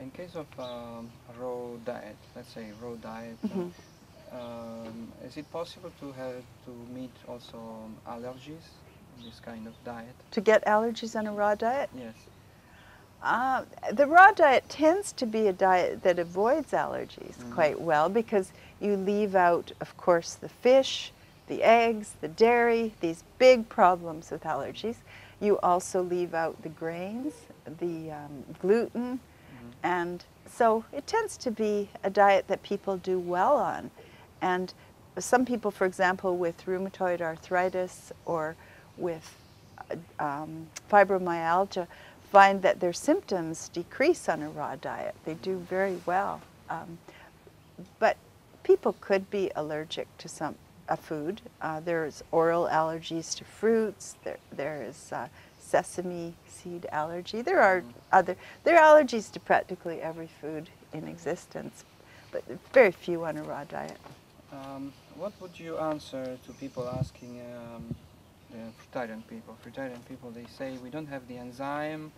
in case of um, raw diet, let's say raw diet, uh, Mhm. um, is it possible to have to meet also um, allergies in this kind of diet? To get allergies on a raw diet? Yes. Uh, the raw diet tends to be a diet that avoids allergies Mhm. quite well because you leave out, of course, the fish, the eggs, the dairy, these big problems with allergies. You also leave out the grains, the um, gluten. And so it tends to be a diet that people do well on. And some people, for example, with rheumatoid arthritis or with uh, um, fibromyalgia, find that their symptoms decrease on a raw diet. They do very well. Um, but people could be allergic to some a food. Uh, there's oral allergies to fruits. There, there is uh, sesame seed allergy. There are other. There are allergies to practically every food in existence, but very few on a raw diet. Um, what would you answer to people asking um, the fruitarian people? Fruitarian people, they say we don't have the enzyme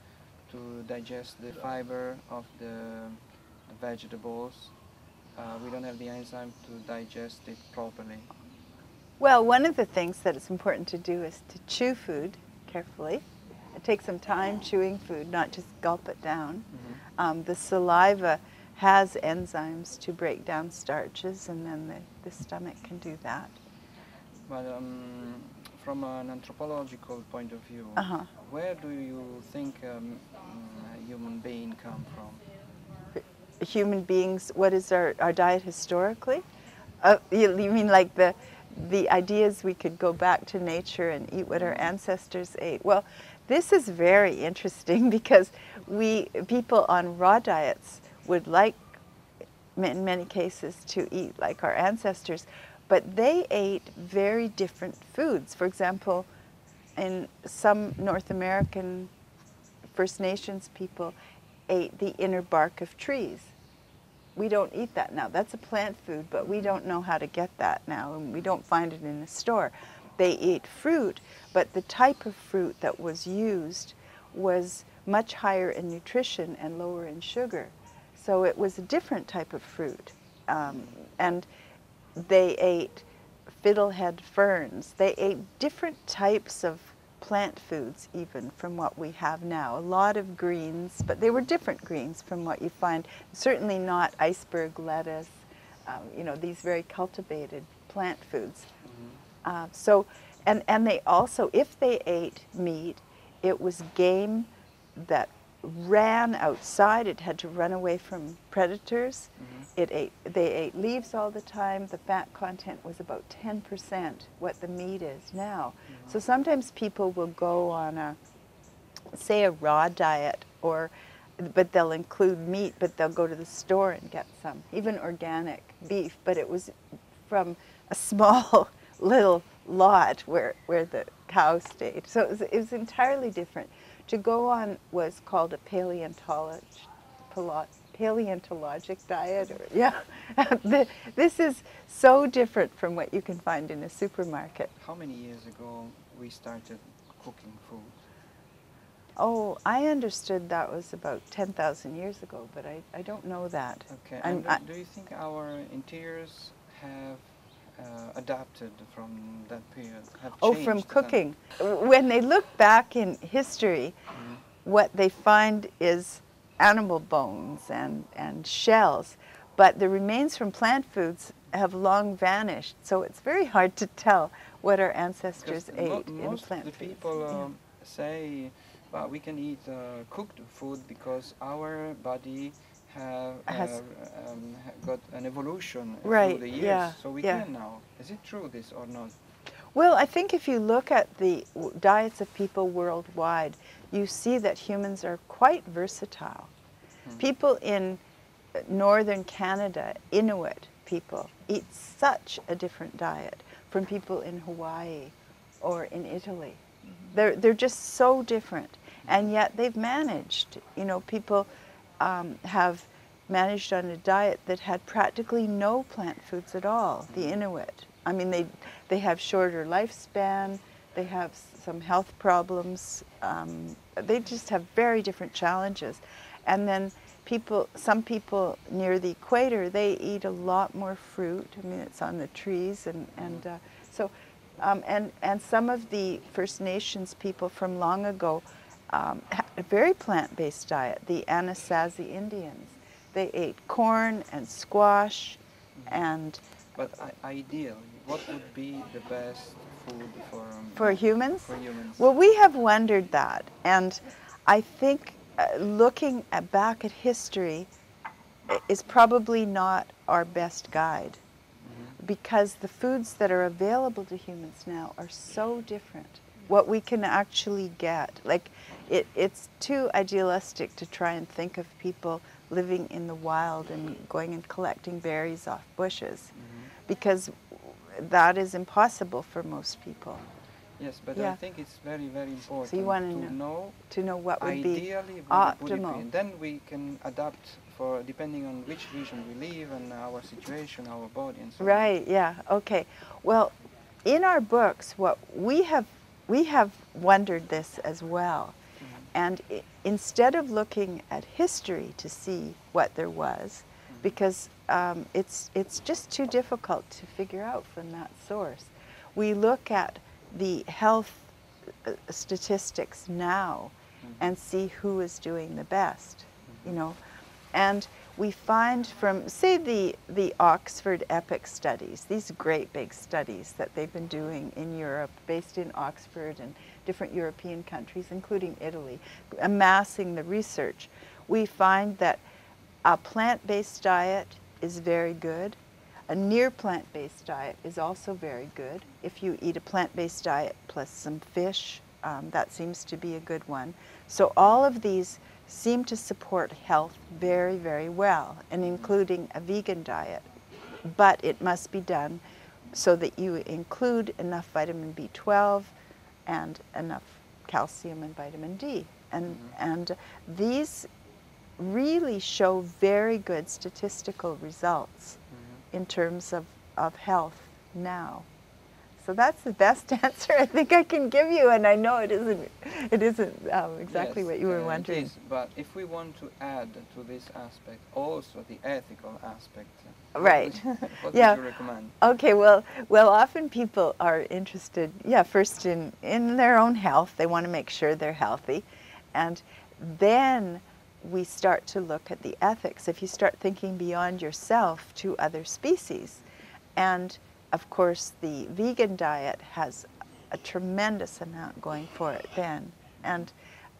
to digest the fiber of the, the vegetables. Uh, we don't have the enzyme to digest it properly. Well, one of the things that it's important to do is to chew food carefully. It takes some time chewing food, not just gulp it down. Um, the saliva has enzymes to break down starches, and then the, the stomach can do that. But um, from an anthropological point of view, Uh-huh. where do you think um, a human being come from? Human beings, what is our, our diet historically? Uh, you, you mean like the, the ideas we could go back to nature and eat what our ancestors ate? Well, this is very interesting because we people on raw diets would like, in many cases, to eat like our ancestors, but they ate very different foods. For example, in some North American First Nations people ate the inner bark of trees. We don't eat that now. That's a plant food, but we don't know how to get that now, and we don't find it in the store. They ate fruit, but the type of fruit that was used was much higher in nutrition and lower in sugar. So it was a different type of fruit. Um, and they ate fiddlehead ferns. They ate different types of plant foods even from what we have now. A lot of greens, but they were different greens from what you find. Certainly not iceberg lettuce, um, you know, these very cultivated plant foods. Uh, so, and, and they also, if they ate meat, it was game that ran outside. It had to run away from predators. It ate, they ate leaves all the time. The fat content was about 10% what the meat is now. So sometimes people will go on a, say, a raw diet or but they'll include meat, but they'll go to the store and get some, even organic beef, but it was from a small little lot where, where the cow stayed. So it was, it was entirely different. To go on was called a paleontolog, paleontologic diet, or yeah. The- this is so different from what you can find in a supermarket. How many years ago we started cooking food? Oh, I understood that was about 10,000 years ago, but I, I don't know that. Okay, I'm- and do, do you think our interiors have uh, adapted from that period? Have Oh, from cooking. When they look back in history, Mhm. what they find is animal bones and, and shells, but the remains from plant foods have long vanished, so it's very hard to tell what our ancestors Because mo- ate in plant the foods. people Yeah. um, say, well, we can eat uh, cooked food because our body have Has- uh, um, got an evolution Right, through the years, yeah, so we yeah. can now. Is it true this or not? Well, I think if you look at the w- diets of people worldwide, you see that humans are quite versatile. Hmm. People in uh, northern Canada, Inuit people, eat such a different diet from people in Hawaii or in Italy. They're, they're just so different. And yet they've managed. You know, people um, have managed on a diet that had practically no plant foods at all, the Inuit. I mean, they, they have shorter lifespan, they have some health problems, um, they just have very different challenges. And then people, some people near the equator, they eat a lot more fruit. I mean, it's on the trees, and and uh, so, um, and and some of the First Nations people from long ago um, a very plant-based diet. The Anasazi Indians, they ate corn and squash, and But I, ideally, what would be the best food for um, for humans. For humans. Well, we have wondered that, and I think uh, looking at, back at history is probably not our best guide Mhm. because the foods that are available to humans now are so different. What we can actually get, like it, it's too idealistic to try and think of people living in the wild and going and collecting berries off bushes Mhm. because that is impossible for most people Yes, but Yeah. I think it's very, very important So you wanna to know know to know what would be ideally would be. optimal. And then we can adapt for depending on which region we live and our situation, our body, and so on. Right, yeah, okay. Well, in our books, what we have, we have wondered this as well. And instead of looking at history to see what there was, Mhm. because um, it's, it's just too difficult to figure out from that source, we look at the health uh, statistics now Mhm. and see who is doing the best, you Mhm. know. And we find from, say, the, the Oxford EPIC studies, these great big studies that they've been doing in Europe, based in Oxford and different European countries, including Italy, amassing the research, we find that a plant-based diet is very good. A near plant-based diet is also very good. If you eat a plant-based diet plus some fish, um, that seems to be a good one. So all of these seem to support health very, very well, and including a vegan diet. But it must be done so that you include enough vitamin B12 and enough calcium and vitamin D. And, Mhm. and these really show very good statistical results Mhm. in terms of, of health now. So that's the best answer I think I can give you, and I know it isn't, it isn't um, exactly Yes, what you were uh, wondering. is, but if we want to add to this aspect also the ethical aspect, uh, what Right. would- what Yeah. would you recommend? Okay, well, well, often people are interested, yeah, first in, in their own health. They want to make sure they're healthy. And then we start to look at the ethics. If you start thinking beyond yourself to other species. And of course, the vegan diet has a tremendous amount going for it then. And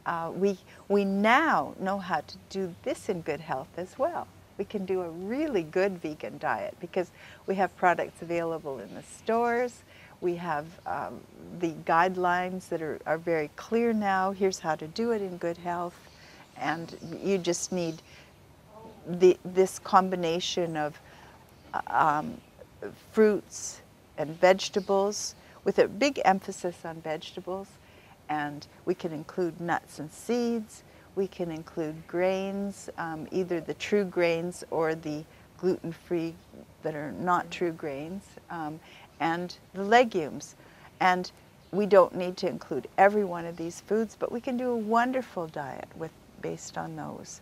uh, we, we now know how to do this in good health as well. We can do a really good vegan diet because we have products available in the stores. We have um, the guidelines that are, are very clear now. Here's how to do it in good health. And you just need the, this combination of um, fruits and vegetables with a big emphasis on vegetables. And we can include nuts and seeds. We can include grains, um, either the true grains or the gluten-free that are not true grains, um, and the legumes. And we don't need to include every one of these foods, but we can do a wonderful diet with, based on those.